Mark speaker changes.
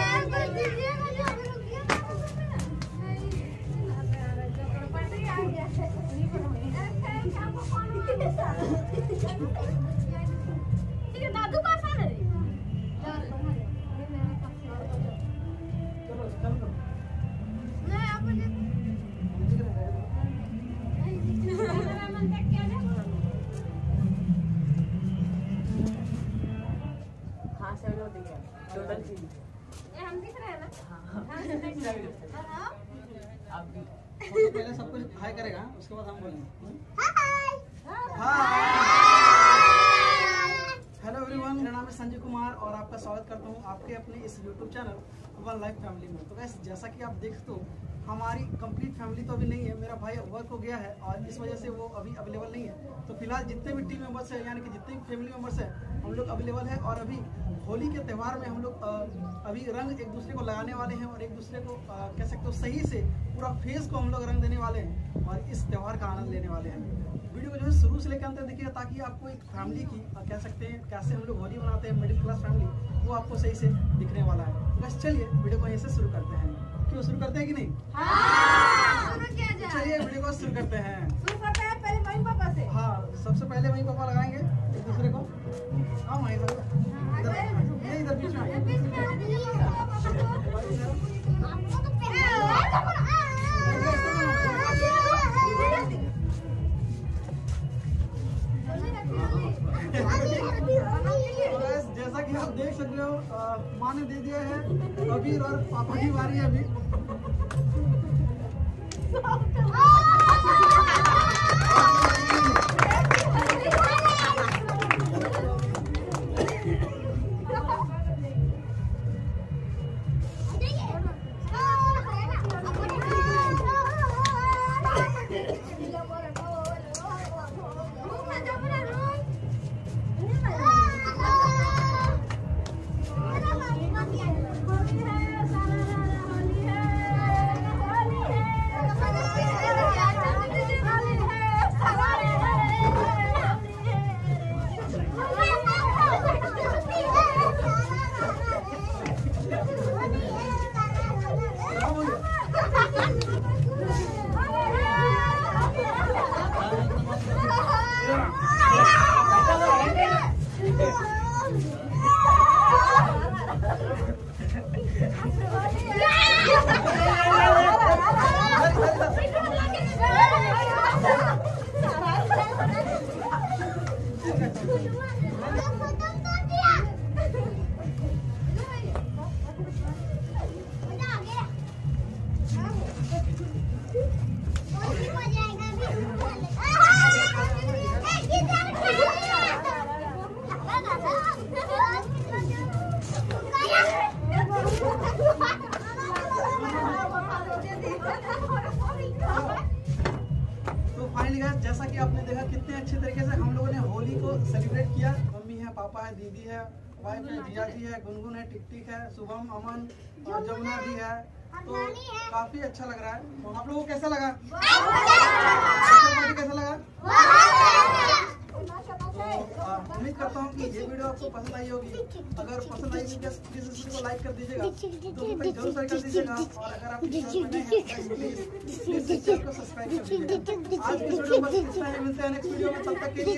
Speaker 1: काय ना
Speaker 2: दादू का सा रे नाही आपण
Speaker 3: हाँ सेवन होती है टोटल चीज़
Speaker 2: हम दिख रहे हैं ना
Speaker 3: आप भी
Speaker 1: पहले सब कुछ हाय करेगा उसके बाद हम बोलेंगे हेलो एवरीवन मेरा नाम है संजय कुमार और आपका स्वागत करता हूँ आपके अपने इस YouTube channel one life family में तो गैस जैसा कि आप देखते हो। हमारी कंप्लीट फैमिली तो अभी नहीं है, मेरा भाई वर्क हो गया है और इस वजह से वो अभी अवेलेबल नहीं है। तो फ़िलहाल जितने भी टीम मेंबर्स है, यानी कि जितने भी फैमिली मेंबर्स हैं, हम लोग अवेलेबल है और अभी होली के त्यौहार में हम लोग अभी रंग एक दूसरे को लगाने वाले हैं और एक दूसरे को कह सकते हो सही से पूरा फेस को हम लोग रंग देने वाले हैं और इस त्यौहार का आनंद लेने वाले हैं। वीडियो को जो है शुरू से लेकर अंत तक देखिएगा ताकि आपको एक फैमिली की कह सकते हैं कैसे हम लोग होली मनाते हैं मिडिल क्लास फैमिली वो आपको सही से दिखने वाला है। बस चलिए, वीडियो को यहीं से शुरू करते हैं। क्यों शुरू करते हैं कि नहीं?
Speaker 2: शुरू
Speaker 1: जैसा कि आप देख सकते हो माँ ने दे दिया है कबीर और पापा की बारी है अभी। फाइनली जैसा कि आपने देखा कितने अच्छे तरीके से हम लोगों ने होली को सेलिब्रेट किया। मम्मी है पापा है दीदी है वाइफ है जिया जी है गुनगुन है टिक टिक है शुभम अमन और जमुना भी है। तो काफ़ी अच्छा लग रहा है। तो आप लोगों को कैसा लगा? कैसा लगा तो आ, उम्मीद करता हूँ कि ये वीडियो आपको पसंद आई होगी। अगर पसंद आई तो प्लीज़ इस वीडियो को लाइक कर दीजिएगा तो ज़रूर शेयर कर दीजिएगा। और अगर आप इस चैनल में नए हैं तो प्लीज़ इस चैनल को सब्सक्राइब कर दीजिएगा। आज की वीडियो बस इतना ही। मिलते हैं नेक्स्ट वीडियो में। तब तक के लिए